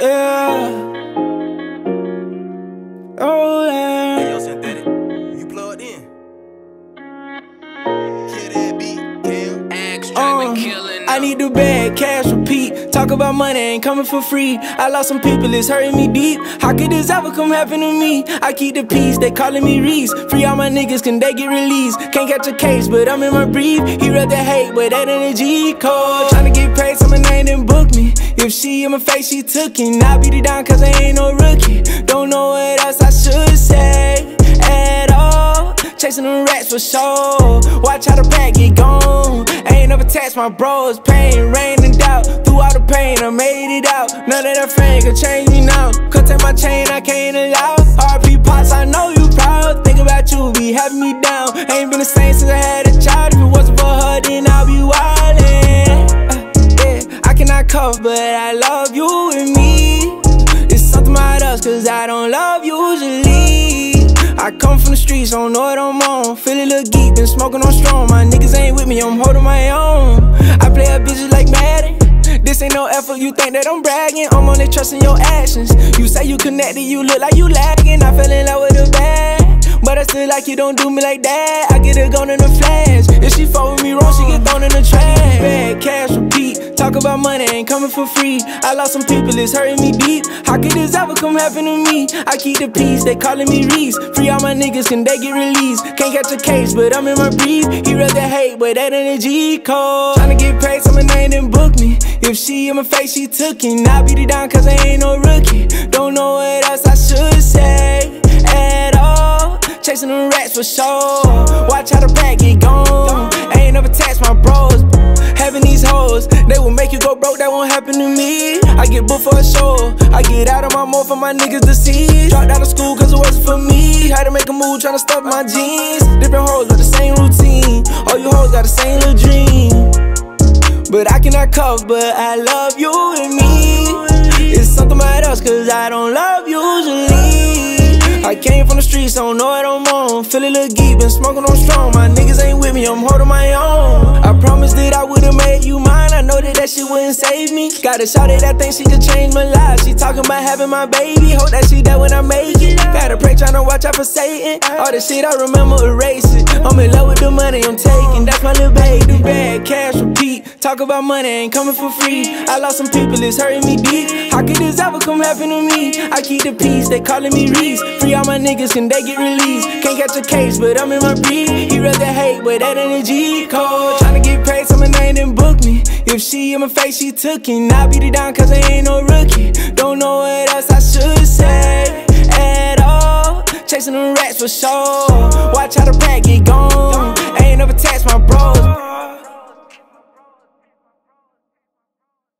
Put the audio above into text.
Yeah. Oh, yeah. Hey, yo, synthetic. You plugged in. Kill that beat, Cam. Uh, I need the bag, cash repeat. Talk about money ain't coming for free. I lost some people, it's hurting me deep. How could this ever come happen to me? I keep the peace, they calling me Reese. Free all my niggas, can they get released? Can't catch a case, but I'm in my brief. He read the hate, but that energy code. Tryna get paid, so my name didn't book me. If she in my face, she took it. I beat it down, cause I ain't no rookie. Don't know what else I should say at all. Chasing them rats for sure. Watch how the bag get gone. Ain't never taxed my bros. Pain, rain, and doubt. Through all the pain, I made it out. None of that fame could change me now. Cut take my chain, I can't allow. RP pots, I know you proud. Think about you, be having me down. Ain't been the same since I had it But I love you and me. It's something about us, cause I don't love usually. I come from the streets, don't know what I'm on. Feel a little geek, been smoking on strong. My niggas ain't with me, I'm holding my own. I play a bitches like Madden. This ain't no effort, you think that I'm bragging. I'm only trusting your actions. You say you connected, you look like you lagging. I fell in love with a bad. But I still like you, don't do me like that. I get it gone in a flash. About money ain't coming for free. I lost some people, it's hurting me deep. How could this ever come happen to me? I keep the peace, they calling me Reese. Free all my niggas, can they get released? Can't catch a case, but I'm in my brief. He read the hate, but that energy cold. Tryna get paid, so my name didn't book me. If she in my face, she took it. I beat it down, cause I ain't no rookie. Don't know what else I should say at all. Chasing them rats for sure. Watch how the bag get gone. Show. I get out of my mode for my niggas to see. Dropped out of school cause it wasn't for me. Had to make a move, tryna stuff my jeans. Different hoes with the same routine. All you hoes got the same little dream. But I cannot cough, but I love you and me. It's something about us, cause I don't love usually. I came from the streets, I don't know what I'm on. Feel a little geek, been smoking on strong. My niggas ain't with me, I'm holding my own. Shit wouldn't save me. Got a shot at that I think she could change my life. She talking about having my baby. Hope that she there when I make it. Gotta pray, tryna watch out for Satan. All the shit I remember, erase it. I'm in love with the money I'm taking. That's my little baby. Bad cash repeat. Talk about money ain't coming for free. I lost some people, it's hurting me deep. How could this ever come happen to me? I keep the peace, they calling me Reese. Free all my niggas, can they get released? Can't catch a case, but I'm in my. He read the hate, but that energy cold. Tryna get paid, If she in my face, she took it. I beat it down, cause I ain't no rookie. Don't know what else I should say at all. Chasing them rats for sure. Watch how the bag get gone.